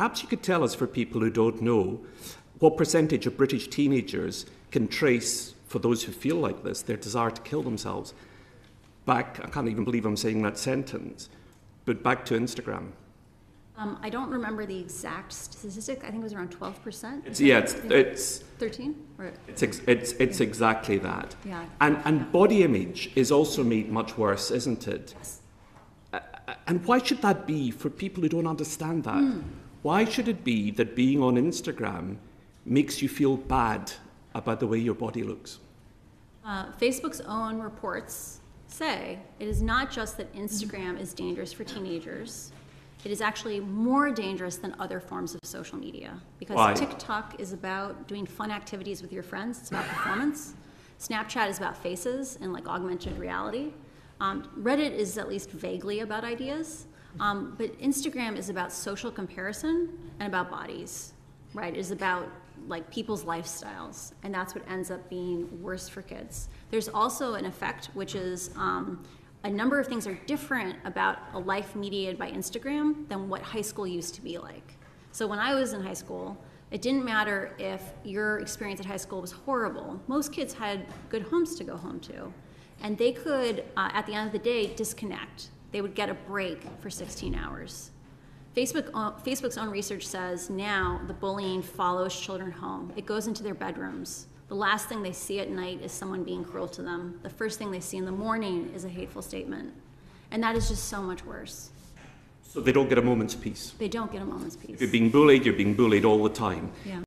perhaps you could tell us, for people who don't know, what percentage of British teenagers can trace, for those who feel like this, their desire to kill themselves back, I can't even believe I'm saying that sentence, but back to Instagram. Um, I don't remember the exact statistic. I think it was around 12%. It's, yeah, it's, it's 13? Or, It's, ex- it's, it's exactly that. Yeah. And, and body image is also made much worse, isn't it? Uh, And why should that be for people who don't understand that? Hmm. Why should it be that being on Instagram makes you feel bad about the way your body looks? Uh, Facebook's own reports say it is not just that Instagram is dangerous for teenagers. It is actually more dangerous than other forms of social media because Why? TikTok is about doing fun activities with your friends. It's about performance. Snapchat is about faces and like augmented reality. Um, Reddit is at least vaguely about ideas, um, but Instagram is about social comparison and about bodies, right? It is about like people's lifestyles, and that's what ends up being worse for kids. There's also an effect, which is um, a number of things are different about a life mediated by Instagram than what high school used to be like. So when I was in high school, it didn't matter if your experience at high school was horrible. Most kids had good homes to go home to, and they could, uh, at the end of the day, disconnect. They would get a break for 16 hours. Facebook, uh, Facebook's own research says now the bullying follows children home. It goes into their bedrooms. The last thing they see at night is someone being cruel to them. The first thing they see in the morning is a hateful statement. And that is just so much worse. So they don't get a moment's peace. They don't get a moment's peace. If you're being bullied, you're being bullied all the time. Yeah.